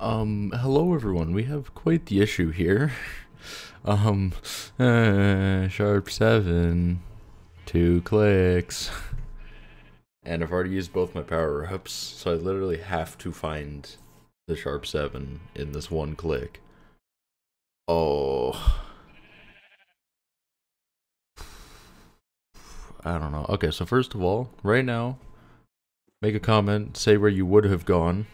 Um, hello everyone. We have quite the issue here. Um, uh, sharp seven, two clicks. And I've already used both my power ups, so I literally have to find the sharp seven in this one click. Oh. I don't know. Okay, so first of all, right now, make a comment, say where you would have gone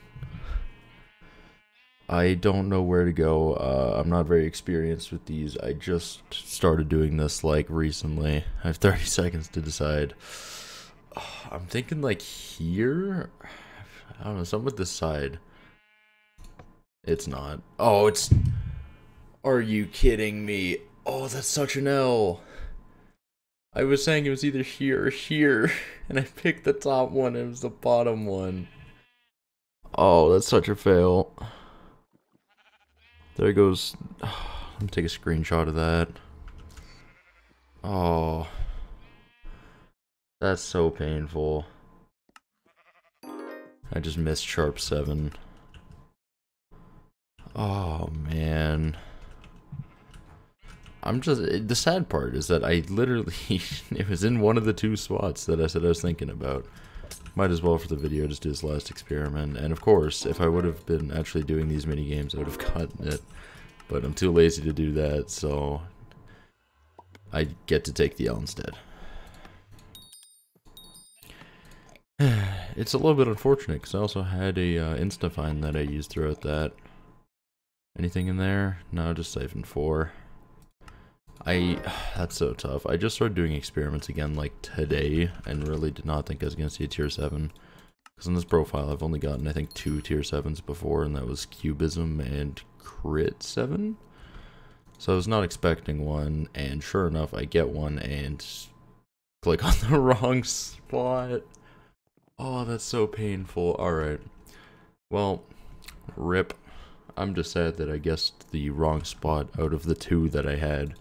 I don't know where to go. Uh, I'm not very experienced with these. I just started doing this like recently. I have 30 seconds to decide. I'm thinking like here. I don't know. Something with this side. It's not. Oh, it's. Are you kidding me? Oh, that's such an L. I was saying it was either here or here, and I picked the top one. It was the bottom one. Oh, that's such a fail. There goes. Let me take a screenshot of that. Oh. That's so painful. I just missed sharp 7. Oh, man. I'm just. The sad part is that I literally. it was in one of the two spots that I said I was thinking about. Might as well for the video just do this last experiment. And of course, if I would have been actually doing these mini games, I would have gotten it. But I'm too lazy to do that, so I get to take the L instead. it's a little bit unfortunate because I also had a uh, insta-find that I used throughout that. Anything in there? No, just Siphon 4. I, that's so tough. I just started doing experiments again like today and really did not think I was going to see a tier 7. Because in this profile I've only gotten I think two tier 7s before and that was Cubism and Crit 7. So I was not expecting one and sure enough I get one and click on the wrong spot. Oh, that's so painful. Alright. Well, rip. I'm just sad that I guessed the wrong spot out of the two that I had.